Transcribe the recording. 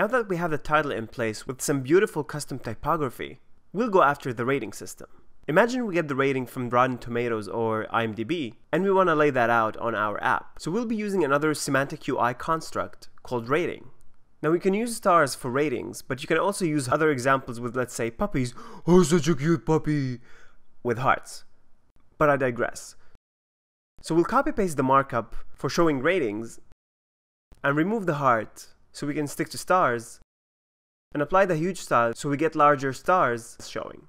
Now that we have the title in place with some beautiful custom typography, we'll go after the rating system. Imagine we get the rating from Rotten Tomatoes or IMDb, and we want to lay that out on our app. So we'll be using another semantic UI construct called rating. Now we can use stars for ratings, but you can also use other examples with let's say puppies, oh such a cute puppy, with hearts. But I digress. So we'll copy paste the markup for showing ratings and remove the heart so we can stick to stars and apply the huge style so we get larger stars showing.